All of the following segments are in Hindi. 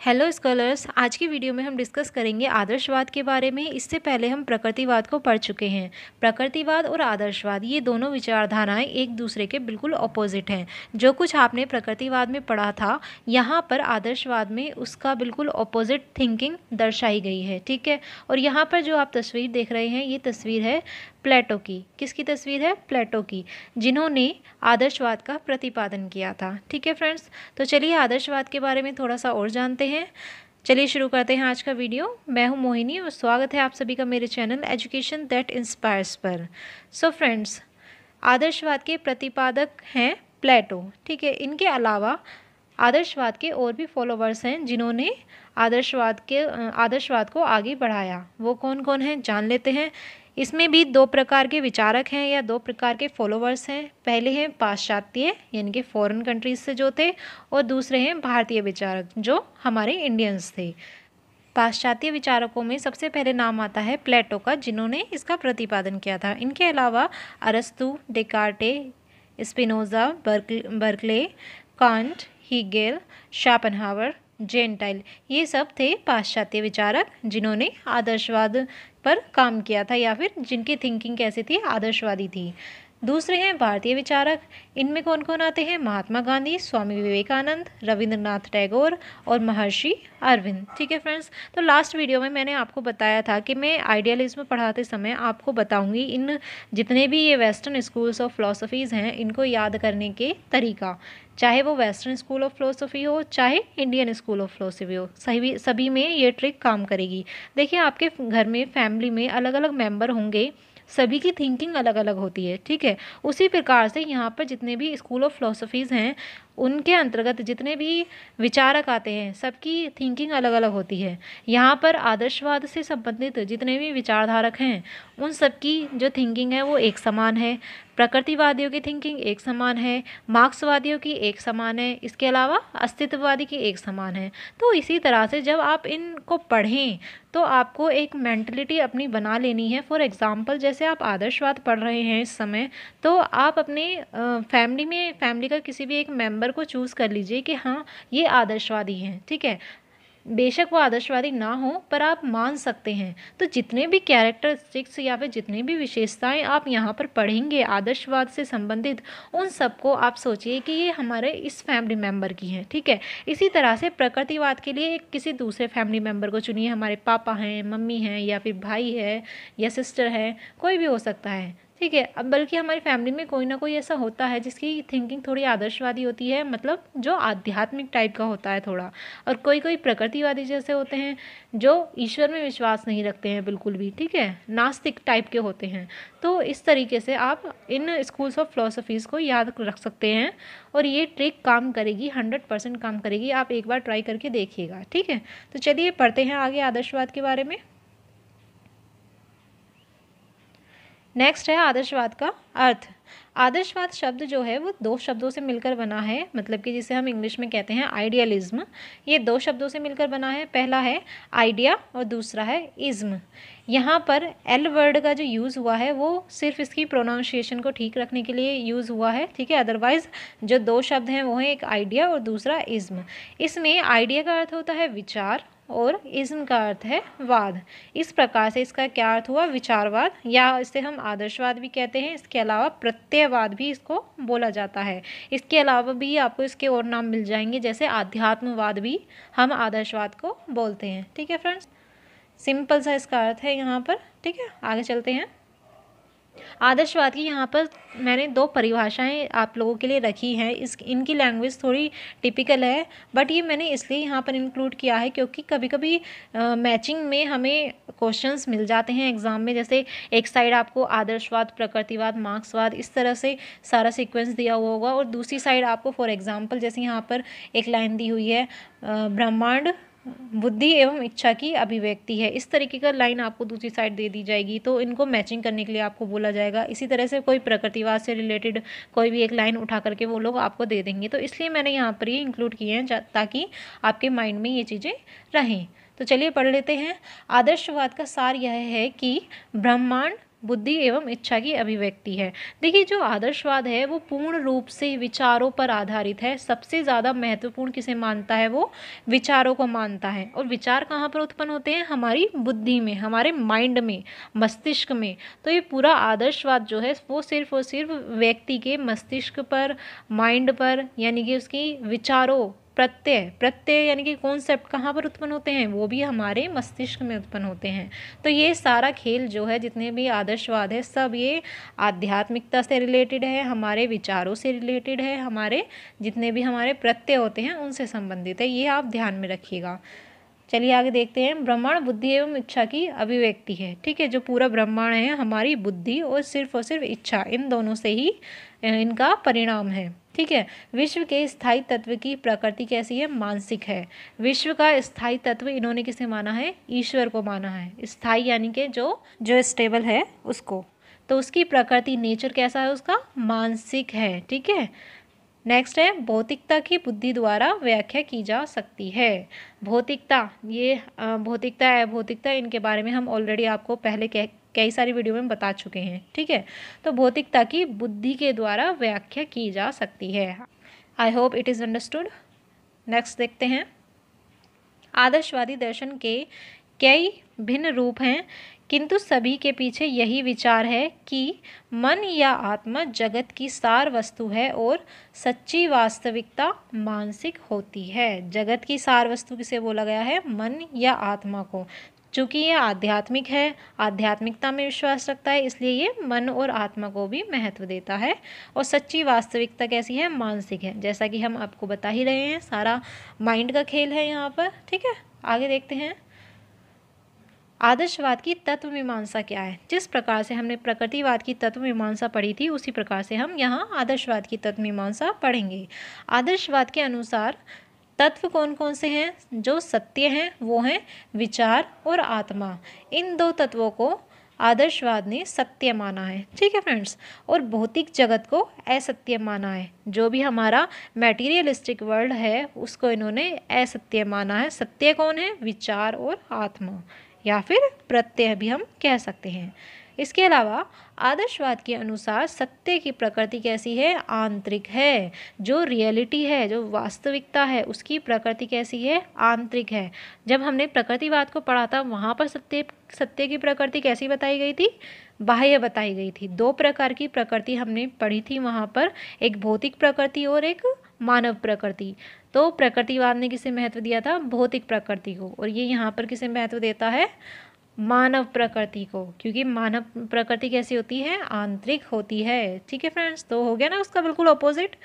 हेलो स्कॉलर्स आज की वीडियो में हम डिस्कस करेंगे आदर्शवाद के बारे में। इससे पहले हम प्रकृतिवाद को पढ़ चुके हैं। प्रकृतिवाद और आदर्शवाद, ये दोनों विचारधाराएँ एक दूसरे के बिल्कुल ऑपोजिट हैं। जो कुछ आपने प्रकृतिवाद में पढ़ा था, यहाँ पर आदर्शवाद में उसका बिल्कुल ऑपोजिट थिंकिंग दर्शाई गई है, ठीक है? और यहाँ पर जो आप तस्वीर देख रहे हैं, ये तस्वीर है प्लेटो की। किसकी तस्वीर है? प्लेटो की, जिन्होंने आदर्शवाद का प्रतिपादन किया था। ठीक है फ्रेंड्स तो चलिए आदर्शवाद के बारे में थोड़ा सा और जानते हैं। चलिए शुरू करते हैं आज का वीडियो। मैं हूँ मोहिनी और स्वागत है आप सभी का मेरे चैनल एजुकेशन दैट इंस्पायर्स पर। सो so फ्रेंड्स आदर्शवाद के प्रतिपादक हैं प्लेटो। ठीक है, इनके अलावा आदर्शवाद के और भी फॉलोवर्स हैं जिन्होंने आदर्शवाद के, आदर्शवाद को आगे बढ़ाया। वो कौन कौन हैं? जान लेते हैं। इसमें भी दो प्रकार के विचारक हैं या दो प्रकार के फॉलोवर्स हैं। पहले हैं पाश्चात्य, यानी कि फॉरेन कंट्रीज़ से जो थे, और दूसरे हैं भारतीय विचारक, जो हमारे इंडियंस थे। पाश्चात्य विचारकों में सबसे पहले नाम आता है प्लेटो का, जिन्होंने इसका प्रतिपादन किया था। इनके अलावा अरस्तु, Descartes, Spinoza Berkeley, Kant, Hegel, Schopenhauer Gentile ये सब थे पाश्चात्य विचारक जिन्होंने आदर्शवाद पर काम किया था या फिर जिनकी थिंकिंग कैसी थी, आदर्शवादी थी। दूसरे हैं भारतीय विचारक। इनमें कौन कौन आते हैं? महात्मा गांधी, स्वामी विवेकानंद, रविंद्रनाथ टैगोर और महर्षि अरविंद। ठीक है फ्रेंड्स तो लास्ट वीडियो में मैंने आपको बताया था कि मैं आइडियलिज्म पढ़ाते समय आपको बताऊँगी इन जितने भी ये वेस्टर्न स्कूल्स ऑफ़ फिलोसफीज़ हैं, इनको याद करने के तरीका। चाहे वो वेस्टर्न स्कूल ऑफ़ फिलोसफी हो, चाहे इंडियन स्कूल ऑफ़ फिलोसफी हो, सभी सभी में ये ट्रिक काम करेगी। देखिए, आपके घर में फैमिली में अलग अलग मेंबर होंगे। सभी की थिंकिंग अलग अलग होती है, ठीक है? उसी प्रकार से यहाँ पर जितने भी स्कूल ऑफ़ फिलोसफीज़ हैं उनके अंतर्गत जितने भी विचारक आते हैं, सबकी थिंकिंग अलग अलग होती है। यहाँ पर आदर्शवाद से संबंधित जितने भी विचारधारक हैं, उन सबकी जो थिंकिंग है वो एक समान है। प्रकृतिवादियों की थिंकिंग एक समान है, मार्क्सवादियों की एक समान है, इसके अलावा अस्तित्ववादी की एक समान है। तो इसी तरह से जब आप इनको पढ़ें तो आपको एक मैंटलिटी अपनी बना लेनी है। फॉर एग्ज़ाम्पल जैसे आप आदर्शवाद पढ़ रहे हैं इस समय तो आप अपने फैमिली में फैमिली का किसी भी एक मेंबर को चूज़ कर लीजिए कि हाँ ये आदर्शवादी हैं, ठीक है? बेशक वो आदर्शवादी ना हो, पर आप मान सकते हैं। तो जितने भी कैरेक्टरिस्टिक्स या फिर जितनी भी विशेषताएँ आप यहाँ पर पढ़ेंगे आदर्शवाद से संबंधित, उन सबको आप सोचिए कि ये हमारे इस फैमिली मेंबर की हैं, ठीक है? इसी तरह से प्रकृतिवाद के लिए एक किसी दूसरे फैमिली मेंबर को चुनिए, हमारे पापा हैं, मम्मी हैं या फिर भाई है या सिस्टर है, कोई भी हो सकता है। ठीक है, अब बल्कि हमारी फैमिली में कोई ना कोई ऐसा होता है जिसकी थिंकिंग थोड़ी आदर्शवादी होती है मतलब जो आध्यात्मिक टाइप का होता है थोड़ा। और कोई कोई प्रकृतिवादी जैसे होते हैं, जो ईश्वर में विश्वास नहीं रखते हैं बिल्कुल भी, ठीक है, नास्तिक टाइप के होते हैं। तो इस तरीके से आप इन स्कूल्स ऑफ़ फिलोसफीज़ को याद रख सकते हैं और ये ट्रिक काम करेगी हंड्रेड परसेंट काम करेगी, आप एक बार ट्राई करके देखिएगा, ठीक है। तो चलिए, पढ़ते हैं आगे आदर्शवाद के बारे में। नेक्स्ट है आदर्शवाद का अर्थ। आदर्शवाद शब्द जो है, वो दो शब्दों से मिलकर बना है मतलब कि जिसे हम इंग्लिश में कहते हैं आइडियलिज्म ये दो शब्दों से मिलकर बना है। पहला है आइडिया और दूसरा है इज्म यहाँ पर एल वर्ड का जो यूज़ हुआ है, वो सिर्फ़ इसकी प्रोनाउंसिएशन को ठीक रखने के लिए यूज़ हुआ है, ठीक है? अदरवाइज़ जो दो शब्द हैं, वो हैं एक आइडिया और दूसरा इज्म इसमें आइडिया का अर्थ होता है विचार और इज्म का अर्थ है वाद। इस प्रकार से इसका क्या अर्थ हुआ? विचारवाद, या इसे हम आदर्शवाद भी कहते हैं। इसके अलावा प्रत्ययवाद भी इसको बोला जाता है। इसके अलावा भी आपको इसके और नाम मिल जाएँगे, जैसे आध्यात्मवाद भी हम आदर्शवाद को बोलते हैं। ठीक है फ्रेंड्स? सिंपल सा इसका अर्थ है यहाँ पर। ठीक है? आगे चलते हैं। आदर्शवाद की यहाँ पर मैंने दो परिभाषाएँ आप लोगों के लिए रखी हैं। इस, इनकी लैंग्वेज थोड़ी टिपिकल है बट ये मैंने इसलिए यहाँ पर इंक्लूड किया है क्योंकि कभी कभी मैचिंग में हमें क्वेश्चंस मिल जाते हैं एग्ज़ाम में। जैसे एक साइड आपको आदर्शवाद, प्रकृतिवाद, मार्क्सवाद इस तरह से सारा सीक्वेंस दिया हुआ होगा और दूसरी साइड आपको फॉर एग्ज़ाम्पल जैसे यहाँ पर एक लाइन दी हुई है ब्रह्मांड बुद्धि एवं इच्छा की अभिव्यक्ति है। इस तरीके का लाइन आपको दूसरी साइड दे दी जाएगी। तो इनको मैचिंग करने के लिए आपको बोला जाएगा। इसी तरह से कोई प्रकृतिवाद से रिलेटेड कोई भी एक लाइन उठा करके वो लोग आपको दे देंगे। तो इसलिए मैंने यहाँ पर ये इंक्लूड किए हैं ताकि आपके माइंड में ये चीज़ें रहें। तो चलिए पढ़ लेते हैं। आदर्शवाद का सार यह है कि ब्रह्मांड बुद्धि एवं इच्छा की अभिव्यक्ति है। देखिए, जो आदर्शवाद है, वो पूर्ण रूप से विचारों पर आधारित है। सबसे ज़्यादा महत्वपूर्ण किसे मानता है वो? विचारों को मानता है। और विचार कहाँ पर उत्पन्न होते हैं? हमारी बुद्धि में, हमारे माइंड में, मस्तिष्क में। तो ये पूरा आदर्शवाद जो है, वो सिर्फ़ और सिर्फ़ व्यक्ति के मस्तिष्क पर, माइंड पर, यानी कि उसकी विचारों प्रत्यय प्रत्यय यानी कि कॉन्सेप्ट कहाँ पर उत्पन्न होते हैं? वो भी हमारे मस्तिष्क में उत्पन्न होते हैं। तो ये सारा खेल जो है, जितने भी आदर्शवाद है, सब ये आध्यात्मिकता से रिलेटेड है, हमारे विचारों से रिलेटेड है, हमारे जितने भी हमारे प्रत्यय होते हैं, उनसे संबंधित है। ये आप ध्यान में रखिएगा। चलिए आगे देखते हैं। ब्रह्मांड बुद्धि एवं इच्छा की अभिव्यक्ति है। ठीक है, जो पूरा ब्रह्मांड है, हमारी बुद्धि और सिर्फ़ और सिर्फ़ इच्छा, इन दोनों से ही इनका परिणाम है। ठीक है? विश्व के स्थायी तत्व की प्रकृति कैसी है? मानसिक है। विश्व का स्थायी तत्व इन्होंने किसे माना है? ईश्वर को माना है। स्थायी यानी कि जो जो स्टेबल है, उसको। तो उसकी प्रकृति नेचर कैसा है उसका? मानसिक है। ठीक है? नेक्स्ट है, भौतिकता की बुद्धि द्वारा व्याख्या की जा सकती है। भौतिकता, ये भौतिकता है, भौतिकता, इनके बारे में हम ऑलरेडी आपको पहले कह कई सारी वीडियो में बता चुके हैं, ठीक है? तो भौतिकता की बुद्धि के द्वारा व्याख्या की जा सकती है। I hope it is understood next देखते हैं। आदर्शवादी दर्शन के कई भिन्न रूप हैं, किंतु सभी के पीछे यही विचार है कि मन या आत्मा जगत की सार वस्तु है और सच्ची वास्तविकता मानसिक होती है। जगत की सार वस्तु किसे बोला गया है? मन या आत्मा को। चूँकि ये आध्यात्मिक है, आध्यात्मिकता में विश्वास रखता है, इसलिए ये मन और आत्मा को भी महत्व देता है। और सच्ची वास्तविकता कैसी है? मानसिक है। जैसा कि हम आपको बता ही रहे हैं, सारा माइंड का खेल है यहाँ पर, ठीक है? आगे देखते हैं। आदर्शवाद की तत्व मीमांसा क्या है? जिस प्रकार से हमने प्रकृतिवाद की तत्व मीमांसा पढ़ी थी, उसी प्रकार से हम यहाँ आदर्शवाद की तत्व मीमांसा पढ़ेंगे। आदर्शवाद के अनुसार तत्व कौन कौन से हैं? जो सत्य हैं, वो हैं विचार और आत्मा। इन दो तत्वों को आदर्शवाद ने सत्य माना है। ठीक है फ्रेंड्स? और भौतिक जगत को असत्य माना है। जो भी हमारा मैटीरियलिस्टिक वर्ल्ड है, उसको इन्होंने असत्य माना है। सत्य कौन है? विचार और आत्मा। या फिर प्रत्यय भी हम कह सकते हैं। इसके अलावा, आदर्शवाद के अनुसार सत्य की प्रकृति कैसी है? आंतरिक है। जो रियलिटी है, जो वास्तविकता है, उसकी प्रकृति कैसी है? आंतरिक है। जब हमने प्रकृतिवाद को पढ़ा था, वहाँ पर सत्य सत्य की प्रकृति कैसी बताई गई थी? बाह्य बताई गई थी। दो प्रकार की प्रकृति हमने पढ़ी थी वहाँ पर, एक भौतिक प्रकृति और एक मानव प्रकृति। तो प्रकृतिवाद ने किसे महत्व दिया था? भौतिक प्रकृति को। और ये यहाँ पर किसे महत्व देता है? मानव प्रकृति को, क्योंकि मानव प्रकृति कैसी होती है? आंतरिक होती है। ठीक है फ्रेंड्स तो हो गया ना उसका बिल्कुल अपोजिट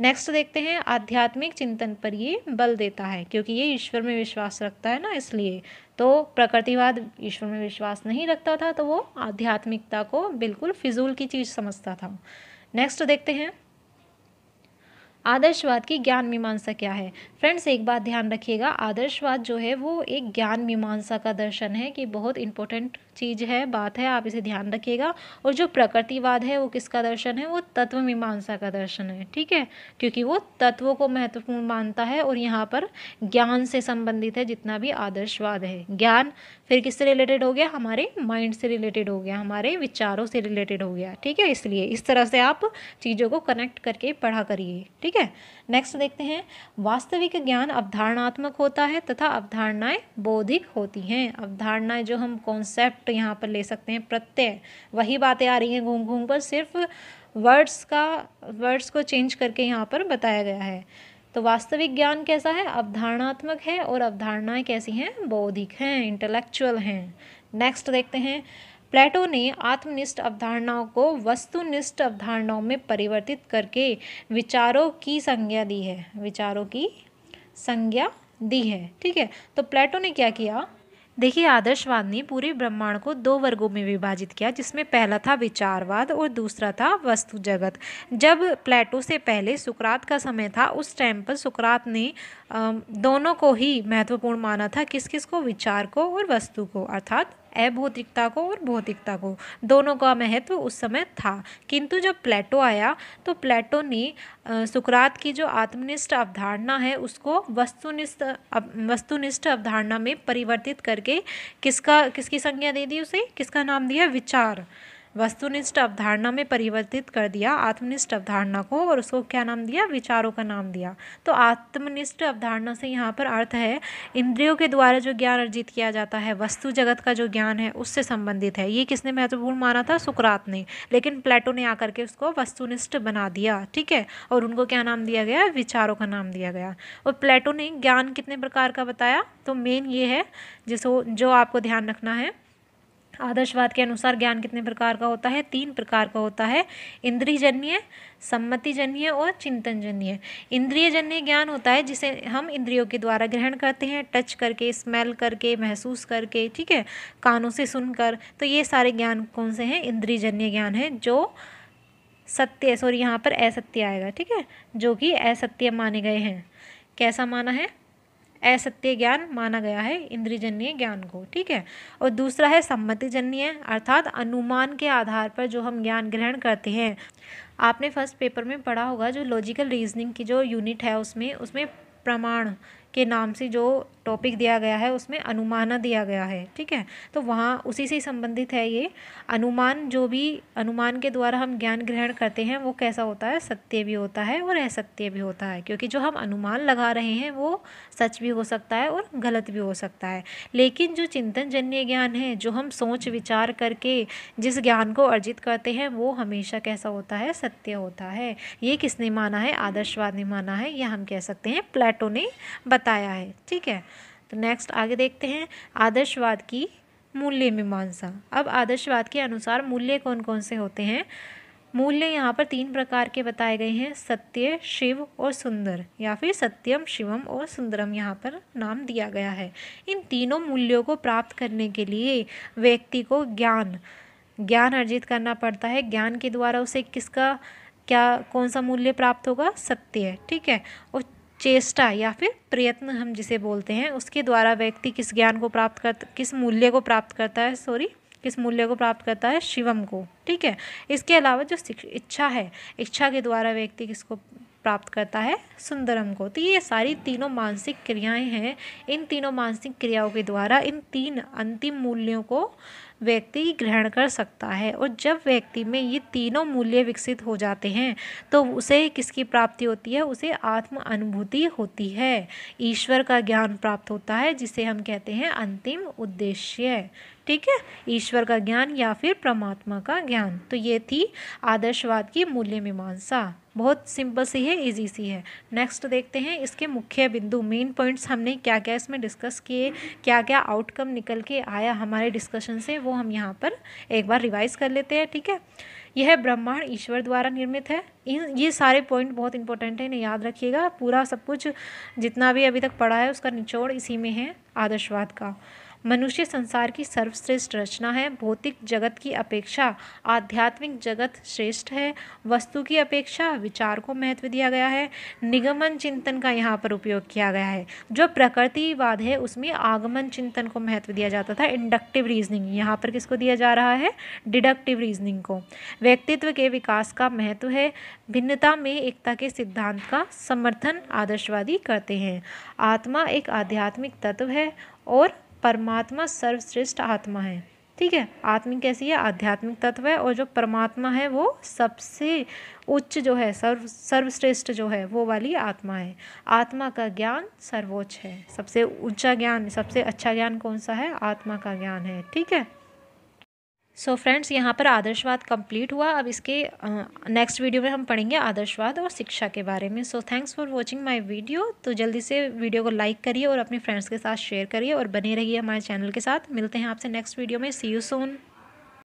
नेक्स्ट देखते हैं, आध्यात्मिक चिंतन पर ये बल देता है, क्योंकि ये ईश्वर में विश्वास रखता है ना इसलिए। तो प्रकृतिवाद ईश्वर में विश्वास नहीं रखता था तो वो आध्यात्मिकता को बिल्कुल फिजूल की चीज़ समझता था। नेक्स्ट देखते हैं आदर्शवाद की ज्ञान मीमांसा क्या है? फ्रेंड्स एक बात ध्यान रखिएगा, आदर्शवाद जो है वो एक ज्ञान मीमांसा का दर्शन है कि बहुत इंपॉर्टेंट चीज़ है, बात है, आप इसे ध्यान रखिएगा। और जो प्रकृतिवाद है, वो किसका दर्शन है? वो तत्व मीमांसा का दर्शन है, ठीक है? क्योंकि वो तत्वों को महत्वपूर्ण मानता है और यहाँ पर ज्ञान से संबंधित है, जितना भी आदर्शवाद है। ज्ञान फिर किससे रिलेटेड हो गया? हमारे माइंड से रिलेटेड हो गया, हमारे विचारों से रिलेटेड हो गया, ठीक है? इसलिए इस तरह से आप चीज़ों को कनेक्ट करके पढ़ा करिए, ठीक है? नेक्स्ट देखते हैं। वास्तविक ज्ञान अवधारणात्मक होता है तथा अवधारणाएँ बौद्धिक होती हैं। अवधारणाएँ जो हम कॉन्सेप्ट यहाँ पर ले सकते हैं, प्रत्यय। वही बातें आ रही हैं घूम घूम कर सिर्फ़ वर्ड्स का वर्ड्स को चेंज करके यहाँ पर बताया गया है। तो वास्तविक ज्ञान कैसा है? अवधारणात्मक है और अवधारणाएँ कैसी हैं? बौद्धिक हैं इंटेलेक्चुअल हैं। नेक्स्ट देखते हैं। प्लेटो ने आत्मनिष्ठ अवधारणाओं को वस्तुनिष्ठ अवधारणाओं में परिवर्तित करके विचारों की संज्ञा दी है। विचारों की संज्ञा दी है। ठीक है तो प्लेटो ने क्या किया? देखिए, आदर्शवाद ने पूरे ब्रह्मांड को दो वर्गों में विभाजित किया, जिसमें पहला था विचारवाद और दूसरा था वस्तु जगत। जब प्लेटो से पहले सुकरात का समय था, उस टाइम पर सुकरात ने दोनों को ही महत्वपूर्ण माना था किस किस को? विचार को और वस्तु को, अर्थात अभौतिकता को और भौतिकता को। दोनों का महत्व उस समय था। किंतु जब प्लेटो आया तो प्लेटो ने सुकरात की जो आत्मनिष्ठ अवधारणा है, उसको वस्तुनिष्ठ वस्तुनिष्ठ अवधारणा में परिवर्तित करके किसका, किसकी संज्ञा दे दी उसे? किसका नाम दिया? विचार। वस्तुनिष्ठ अवधारणा में परिवर्तित कर दिया, आत्मनिष्ठ अवधारणा को और उसको क्या नाम दिया? विचारों का नाम दिया। तो आत्मनिष्ठ अवधारणा से यहाँ पर अर्थ है, इंद्रियों के द्वारा जो ज्ञान अर्जित किया जाता है, वस्तु जगत का जो ज्ञान है, उससे संबंधित है। ये किसने महत्वपूर्ण माना था? सुकरात ने। लेकिन प्लेटो ने आकर के उसको वस्तुनिष्ठ बना दिया, ठीक है? और उनको क्या नाम दिया गया? विचारों का नाम दिया गया। और प्लेटो ने ज्ञान कितने प्रकार का बताया? तो मेन ये है जिसको जो आपको ध्यान रखना है आदर्शवाद के अनुसार ज्ञान कितने प्रकार का होता है? तीन प्रकार का होता है। इंद्रियजन्य, सम्मतिजन्य और चिंतनजन्य। इंद्रियजन्य ज्ञान होता है जिसे हम इंद्रियों के द्वारा ग्रहण करते हैं। टच करके, स्मेल करके, महसूस करके, ठीक है? कानों से सुनकर। तो ये सारे ज्ञान कौन से हैं? इंद्रियजन्य ज्ञान है जो सत्य सॉरी यहाँ पर असत्य आएगा, ठीक है? जो कि असत्य माने गए हैं। कैसा माना है? असत्य ज्ञान माना गया है, इंद्रियजन्य ज्ञान को, ठीक है? और दूसरा है सम्मतिजन्य, अर्थात अनुमान के आधार पर जो हम ज्ञान ग्रहण करते हैं। आपने फ़र्स्ट पेपर में पढ़ा होगा जो लॉजिकल रीजनिंग की जो यूनिट है उसमें उसमें प्रमाण के नाम से जो टॉपिक दिया गया है, उसमें अनुमान दिया गया है, ठीक है? तो वहाँ उसी से संबंधित है ये। अनुमान, जो भी अनुमान के द्वारा हम ज्ञान ग्रहण करते हैं, वो कैसा होता है? सत्य भी होता है और असत्य भी होता है, क्योंकि जो हम अनुमान लगा रहे हैं, वो सच भी हो सकता है और गलत भी हो सकता है। लेकिन जो चिंतन जन्य ज्ञान है, जो हम सोच विचार करके जिस ज्ञान को अर्जित करते हैं, वो हमेशा कैसा होता है? सत्य होता है। ये किसने माना है? आदर्शवाद ने माना है, या हम कह सकते हैं, प्लेटो ने बताया है, ठीक है? तो नेक्स्ट आगे देखते हैं, आदर्शवाद की मूल्य मीमांसा। अब आदर्शवाद के अनुसार मूल्य कौन कौन से होते हैं? मूल्य यहाँ पर तीन प्रकार के बताए गए हैं, सत्य, शिव और सुंदर, या फिर सत्यम, शिवम और सुंदरम यहाँ पर नाम दिया गया है। इन तीनों मूल्यों को प्राप्त करने के लिए व्यक्ति को ज्ञान ज्ञान अर्जित करना पड़ता है। ज्ञान के द्वारा उसे किसका, क्या, कौन सा मूल्य प्राप्त होगा? सत्य, ठीक है? और चेष्टा या फिर प्रयत्न हम जिसे बोलते हैं, उसके द्वारा व्यक्ति किस ज्ञान को प्राप्त कर, किस मूल्य को प्राप्त करता है सॉरी किस मूल्य को प्राप्त करता है शिवम को, ठीक है? इसके अलावा जो इच्छा है, इच्छा के द्वारा व्यक्ति किसको प्राप्त करता है? सुंदरम को। तो ये सारी तीनों मानसिक क्रियाएँ हैं। इन तीनों मानसिक क्रियाओं के द्वारा इन तीन अंतिम मूल्यों को व्यक्ति ग्रहण कर सकता है और जब व्यक्ति में ये तीनों मूल्य विकसित हो जाते हैं तो उसे किसकी प्राप्ति होती है? उसे आत्म अनुभूति होती है। ईश्वर का ज्ञान प्राप्त होता है, जिसे हम कहते हैं अंतिम उद्देश्य। ठीक है? ईश्वर का ज्ञान या फिर परमात्मा का ज्ञान। तो ये थी आदर्शवाद की मूल्य मीमांसा। बहुत सिंपल सी है इजी सी है। नेक्स्ट देखते हैं इसके मुख्य बिंदु मेन पॉइंट्स हमने क्या क्या इसमें डिस्कस किए क्या क्या आउटकम निकल के आया हमारे डिस्कशन से, वो हम यहाँ पर एक बार रिवाइज कर लेते हैं, ठीक है? यह ब्रह्मांड ईश्वर द्वारा निर्मित है। इन, ये सारे पॉइंट बहुत इंपॉर्टेंट है, इन्हें याद रखिएगा। पूरा सब कुछ जितना भी अभी तक पढ़ा है, उसका निचोड़ इसी में है आदर्शवाद का। मनुष्य संसार की सर्वश्रेष्ठ रचना है, भौतिक जगत की अपेक्षा, आध्यात्मिक जगत श्रेष्ठ है, वस्तु की अपेक्षा, विचार को महत्व दिया गया है, निगमन चिंतन का यहाँ पर उपयोग किया गया है। जो प्रकृतिवाद है, उसमें आगमन चिंतन को महत्व दिया जाता था इंडक्टिव रीजनिंग यहाँ पर किसको दिया जा रहा है? डिडक्टिव रीजनिंग को। व्यक्तित्व के विकास का महत्व है, भिन्नता में एकता के सिद्धांत का समर्थन आदर्शवादी करते हैं। आत्मा एक आध्यात्मिक तत्व है और परमात्मा सर्वश्रेष्ठ आत्मा है। ठीक है? आत्मिक कैसी है? आध्यात्मिक तत्व है और जो परमात्मा है वो सबसे उच्च जो है, सर्व, सर्वश्रेष्ठ जो है, वो वाली आत्मा है। आत्मा का ज्ञान सर्वोच्च है। सबसे ऊँचा ज्ञान, सबसे अच्छा ज्ञान कौन सा है? आत्मा का ज्ञान है। ठीक है? सो so फ्रेंड्स यहाँ पर आदर्शवाद कंप्लीट हुआ। अब इसके नेक्स्ट वीडियो में हम पढ़ेंगे आदर्शवाद और शिक्षा के बारे में। So thanks for watching my video तो जल्दी से वीडियो को लाइक करिए और अपने फ्रेंड्स के साथ शेयर करिए और बने रहिए हमारे चैनल के साथ। मिलते हैं आपसे नेक्स्ट वीडियो में। सी यू सोन